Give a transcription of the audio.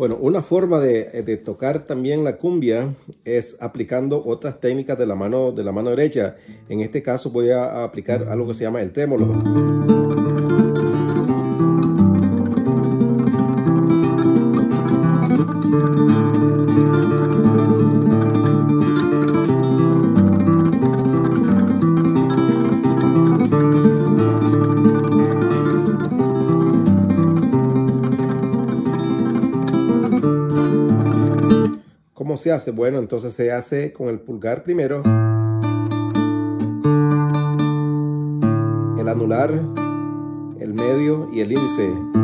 Bueno, una forma de, de, tocar también la cumbia es aplicando otras técnicas de la mano, de la mano derecha. En este caso voy a aplicar algo que se llama el trémolo. ¿Cómo se hace? Bueno, entonces se hace con el pulgar primero, el anular, el medio y el índice.